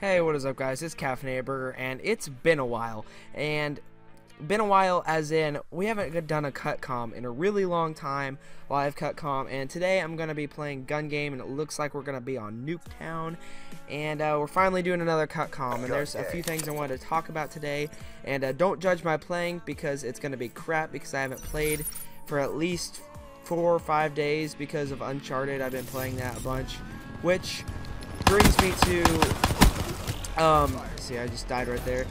Hey, what is up, guys? It's Kaffenatedberger, and it's been a while. And been a while, as in we haven't done a cut com in a really long time, live cut com. And today I'm gonna be playing Gun Game, and it looks like we're gonna be on Nuketown. And uh, we're finally doing another cut com, and there's a few things I wanted to talk about today. And uh, don't judge my playing because it's gonna be crap because I haven't played for at least four or five days because of Uncharted. I've been playing that a bunch, which brings me to um, see, I just died right there.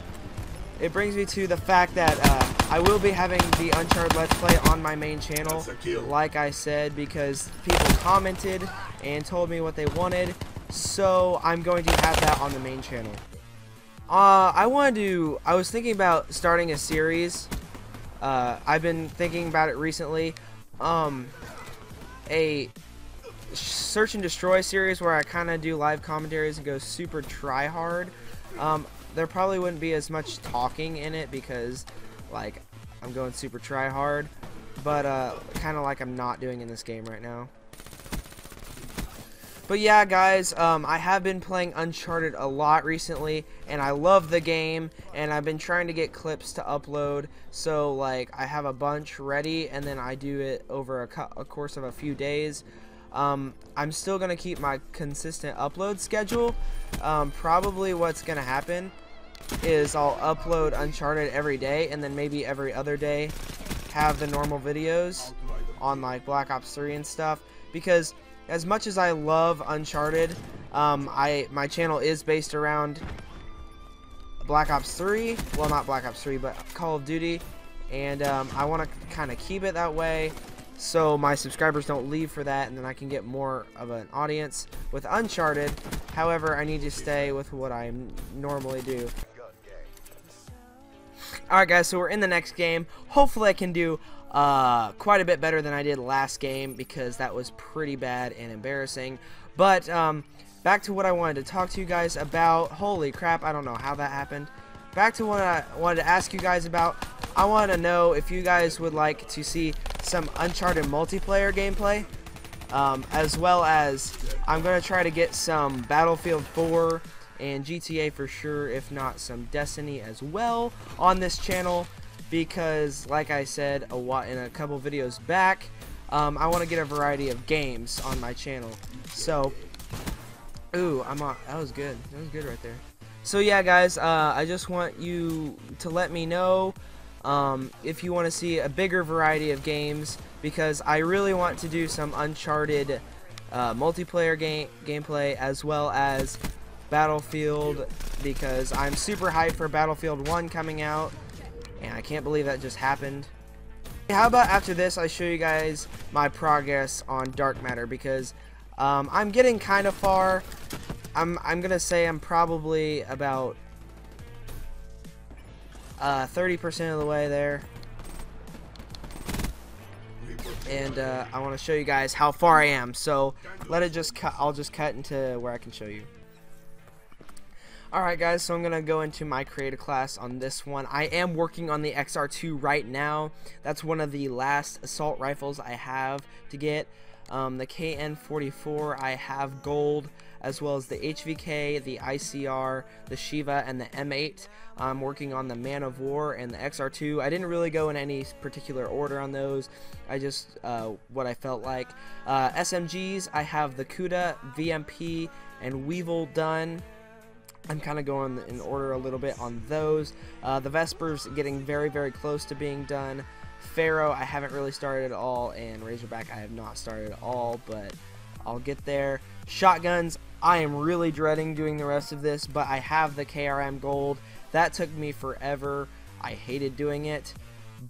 It brings me to the fact that uh, I will be having the Uncharted Let's Play on my main channel, like I said, because people commented and told me what they wanted, so I'm going to have that on the main channel. Uh, I wanted to, I was thinking about starting a series, uh, I've been thinking about it recently, um, a search and destroy series where I kind of do live commentaries and go super try hard. Um, there probably wouldn't be as much talking in it because, like, I'm going super try hard, but uh, kind of like I'm not doing in this game right now. But yeah, guys, um, I have been playing Uncharted a lot recently, and I love the game, and I've been trying to get clips to upload, so, like, I have a bunch ready, and then I do it over a, a course of a few days. Um, I'm still going to keep my consistent upload schedule. Um, probably what's going to happen is I'll upload Uncharted every day and then maybe every other day have the normal videos on like Black Ops 3 and stuff. Because as much as I love Uncharted um, I my channel is based around Black Ops 3 well not Black Ops 3 but Call of Duty. And um, I want to kind of keep it that way so my subscribers don't leave for that and then I can get more of an audience with Uncharted. However, I need to stay with what I normally do. Alright guys, so we're in the next game. Hopefully I can do uh, quite a bit better than I did last game because that was pretty bad and embarrassing. But um, back to what I wanted to talk to you guys about. Holy crap, I don't know how that happened. Back to what I wanted to ask you guys about. I want to know if you guys would like to see some Uncharted multiplayer gameplay, um, as well as I'm going to try to get some Battlefield 4 and GTA for sure, if not some Destiny as well on this channel, because like I said a while in a couple videos back, um, I want to get a variety of games on my channel. So, ooh, I'm on. That was good. That was good right there. So yeah, guys, uh, I just want you to let me know um, if you want to see a bigger variety of games because I really want to do some Uncharted uh, multiplayer game gameplay as well as Battlefield because I'm super hyped for Battlefield 1 coming out and I can't believe that just happened. How about after this I show you guys my progress on Dark Matter because um, I'm getting kind of far. I'm, I'm gonna say I'm probably about 30% uh, of the way there. And uh, I want to show you guys how far I am. So let it just cut. I'll just cut into where I can show you. Alright guys, so I'm going to go into my creative class on this one. I am working on the XR2 right now. That's one of the last assault rifles I have to get. Um, the KN44 I have gold as well as the HVK, the ICR, the Sheiva, and the M8. I'm working on the Man-O-War and the XR2. I didn't really go in any particular order on those. I just, uh, what I felt like. Uh, SMGs, I have the Kuda, VMP, and Weevil done. I'm kind of going in order a little bit on those. Uh, the Vespers getting very, very close to being done. Pharo, I haven't really started at all, and Razorback, I have not started at all, but I'll get there. Shotguns, I am really dreading doing the rest of this, but I have the KRM Gold. That took me forever. I hated doing it,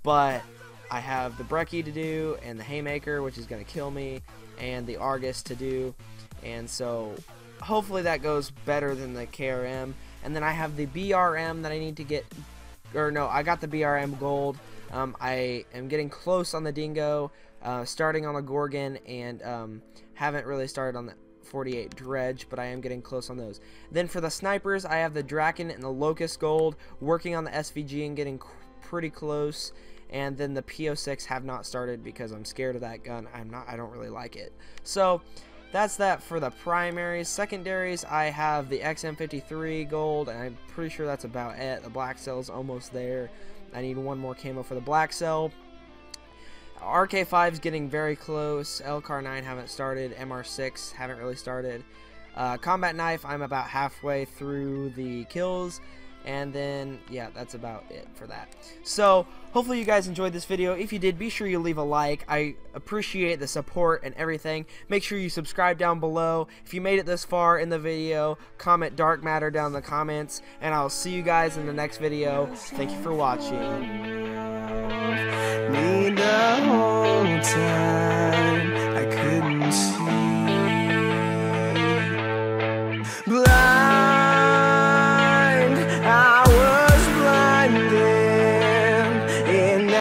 but I have the Brecci to do, and the Haymaker, which is going to kill me, and the Argus to do, and so hopefully that goes better than the KRM. And then I have the BRM that I need to get, or no, I got the BRM Gold. Um, I am getting close on the Dingo, uh, starting on the Gorgon, and um, haven't really started on the 48 dredge, but I am getting close on those. Then for the snipers, I have the Drakon and the Locust Gold, working on the SVG and getting pretty close. And then the PO6 have not started because I'm scared of that gun. I'm not. I don't really like it. So that's that for the primaries. Secondaries, I have the XM53 gold, and I'm pretty sure that's about it. The black cell's almost there. I need one more camo for the black cell. RK5 is getting very close. LCAR 9 haven't started. MR6 haven't really started. Uh, combat knife, I'm about halfway through the kills. And then, yeah, that's about it for that. So, hopefully you guys enjoyed this video. If you did, be sure you leave a like. I appreciate the support and everything. Make sure you subscribe down below. If you made it this far in the video, comment dark matter down in the comments. And I'll see you guys in the next video. Thank you for watching.